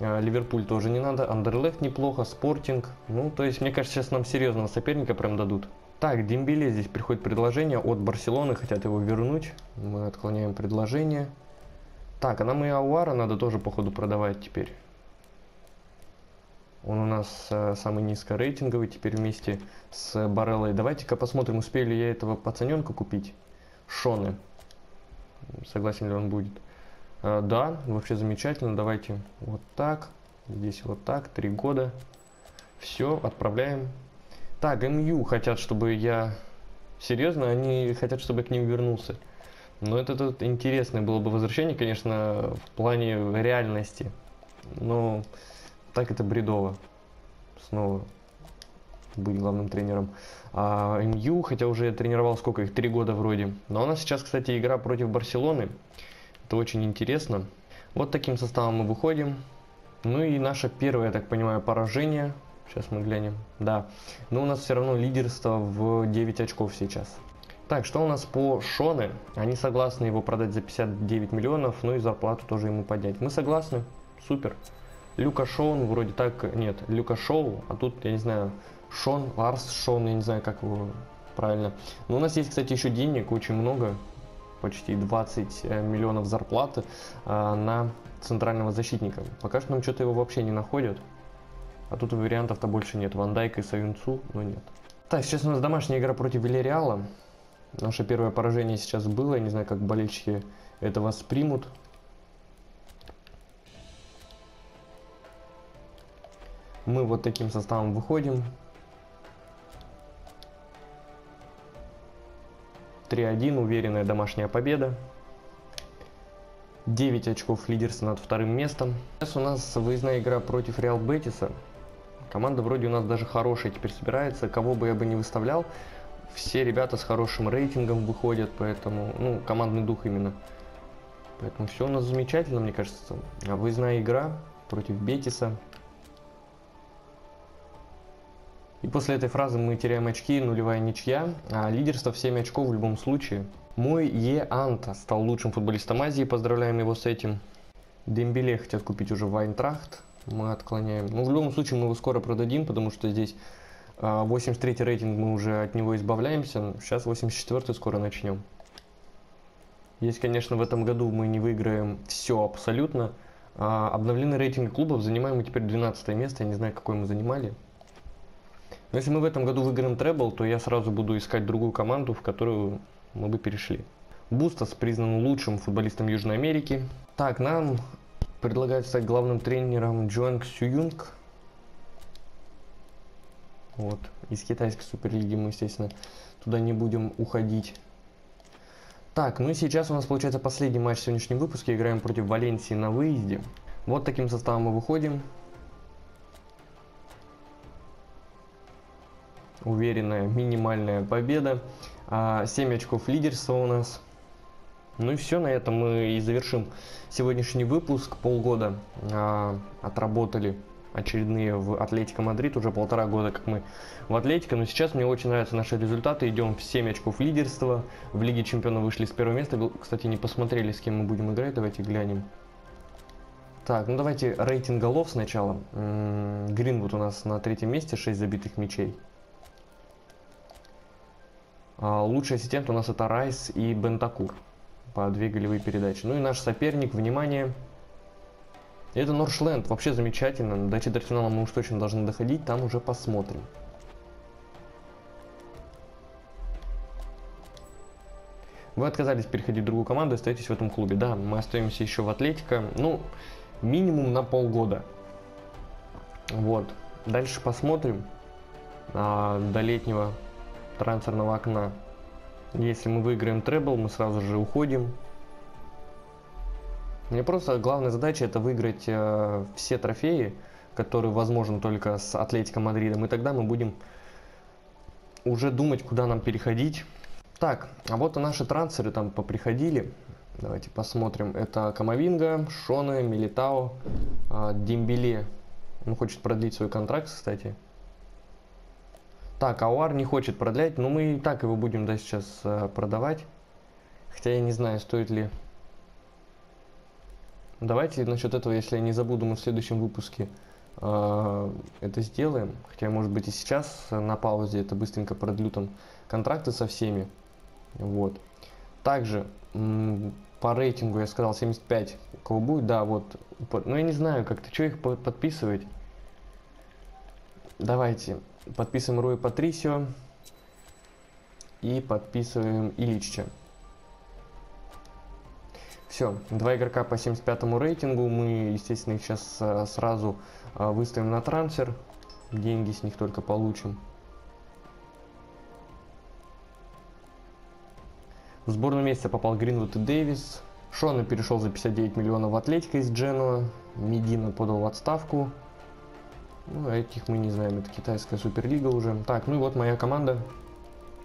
А, Ливерпуль тоже не надо, Андерлехт неплохо, Спортинг. Ну, то есть, мне кажется, сейчас нам серьезного соперника прям дадут. Так, Дембеле здесь приходит предложение от Барселоны, хотят его вернуть. Мы отклоняем предложение. Так, а нам и Ауара надо тоже, походу, продавать теперь. Он у нас э, самый низкорейтинговый теперь вместе с Бареллой. Давайте-ка посмотрим, успею ли я этого пацаненка купить. Шоны. Согласен ли он будет. Э, да, вообще замечательно. Давайте вот так. Здесь вот так. Три года. Все, отправляем. Так, МЮ хотят, чтобы я... Серьезно? Они хотят, чтобы я к ним вернулся. Но это тут интересное было бы возвращение, конечно, в плане реальности. Но так это бредово. Снова быть главным тренером. А МЮ, хотя уже тренировал сколько их, три года вроде. Но у нас сейчас, кстати, игра против Барселоны. Это очень интересно. Вот таким составом мы выходим. Ну и наше первое, я так понимаю, поражение. Сейчас мы глянем. Да. Но у нас все равно лидерство в 9 очков сейчас. Так, что у нас по Шоне? Они согласны его продать за 59 миллионов, ну и зарплату тоже ему поднять. Мы согласны. Супер. Люка Шоун вроде так, нет, Люка Шоу, а тут, я не знаю, Шон, Ларс Шон, я не знаю, как его правильно. Но у нас есть, кстати, еще денег очень много, почти 20 э, миллионов зарплаты а, на центрального защитника. Пока что нам что-то его вообще не находят. А тут вариантов-то больше нет. Ван Дайка и Савинцу, но нет. Так, сейчас у нас домашняя игра против Вильяреала. Наше первое поражение сейчас было. Я не знаю, как болельщики это воспримут. Мы вот таким составом выходим. 3-1, уверенная домашняя победа. 9 очков лидерства над вторым местом. Сейчас у нас выездная игра против Реал Бетиса. Команда вроде у нас даже хорошая теперь собирается. Кого бы я бы не выставлял, все ребята с хорошим рейтингом выходят, поэтому, ну, командный дух именно. Поэтому все у нас замечательно, мне кажется. А выездная игра против Бетиса. И после этой фразы мы теряем очки, нулевая ничья, а лидерство в 7 очков в любом случае. Мой Е Анта стал лучшим футболистом Азии, поздравляем его с этим. Дембеле хотят купить уже Вайнтрахт, мы отклоняем. Ну, в любом случае мы его скоро продадим, потому что здесь 83 а, рейтинг мы уже от него избавляемся, сейчас 84 скоро начнем. Есть, конечно, в этом году мы не выиграем все абсолютно. А обновленный рейтинг клубов занимаем мы теперь 12 место, я не знаю, какой мы занимали. Но если мы в этом году выиграем требл, то я сразу буду искать другую команду, в которую мы бы перешли. Бустас признан лучшим футболистом Южной Америки. Так, нам предлагают стать главным тренером Джоанг Сююнг. Вот. Из китайской суперлиги мы, естественно, туда не будем уходить. Так, ну и сейчас у нас получается последний матч в сегодняшнем выпуске. Играем против Валенсии на выезде. Вот таким составом мы выходим. уверенная минимальная победа. 7 а, очков лидерства у нас. Ну и все, на этом мы и завершим сегодняшний выпуск. Полгода а, отработали очередные в Атлетико Мадрид, уже полтора года как мы в Атлетико, но сейчас мне очень нравятся наши результаты, идем в 7 очков лидерства, в Лиге Чемпионов вышли с первого места, кстати не посмотрели с кем мы будем играть, давайте глянем. Так, ну давайте рейтинг голов сначала. Гринвуд у нас на третьем месте, 6 забитых мячей. А, лучший ассистент у нас это Райс и Бентакур по две голевые передачи. Ну и наш соперник, внимание, это Норшленд. Вообще замечательно. До четвертьфинала мы уж точно должны доходить, там уже посмотрим. Вы отказались переходить в другую команду, остаетесь в этом клубе. Да, мы остаемся еще в Атлетико. Ну, минимум на полгода. Вот. Дальше посмотрим. А, до летнего трансферного окна. Если мы выиграем требл, мы сразу же уходим. Мне просто главная задача это выиграть э, все трофеи, которые возможны только с Атлетико Мадридом. И тогда мы будем уже думать, куда нам переходить. Так, а вот и наши трансферы там поприходили. Давайте посмотрим. Это Камовинга, Шоне, Милитао, э, Дембеле. Он хочет продлить свой контракт, кстати. Так, Ауар не хочет продлять, но мы и так его будем да, сейчас э, продавать. Хотя я не знаю, стоит ли... Давайте насчет этого, если я не забуду, мы в следующем выпуске э, это сделаем. Хотя, может быть, и сейчас на паузе это быстренько продлю там контракты со всеми. Вот. Также по рейтингу я сказал 75 у кого будет, да, вот. Ну я не знаю, как-то что их подписывать. Давайте подписываем Руи Патрисио и подписываем Ильича. Все, два игрока по 75 рейтингу. Мы, естественно, их сейчас а, сразу а, выставим на трансфер. Деньги с них только получим. В сборную месяца попал Гринвуд и Дэвис. Шона перешел за 59 миллионов в Атлетика из Дженуа. Медина подал в отставку. Ну, а этих мы не знаем, это китайская суперлига уже. Так, ну и вот моя команда.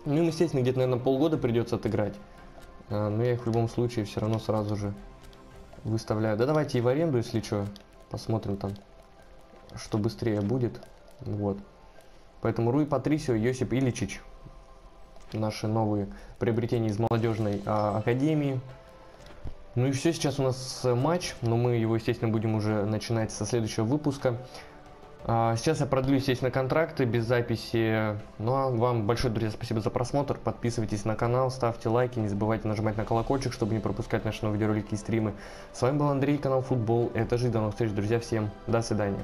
Ну, им, естественно, где-то, наверное, полгода придется отыграть. А, но я их в любом случае все равно сразу же выставляю. Да давайте и в аренду, если что. Посмотрим там, что быстрее будет. Вот. Поэтому Руи Патрисио, Йосип Иличич наши новые приобретения из молодежной а, академии. Ну и все, сейчас у нас матч, но мы его, естественно, будем уже начинать со следующего выпуска. А, сейчас я продлю, естественно, контракты без записи. Ну а вам большое, друзья, спасибо за просмотр. Подписывайтесь на канал, ставьте лайки, не забывайте нажимать на колокольчик, чтобы не пропускать наши новые видеоролики и стримы. С вами был Андрей, канал Футбол. Это же до новых встреч, друзья. Всем до свидания.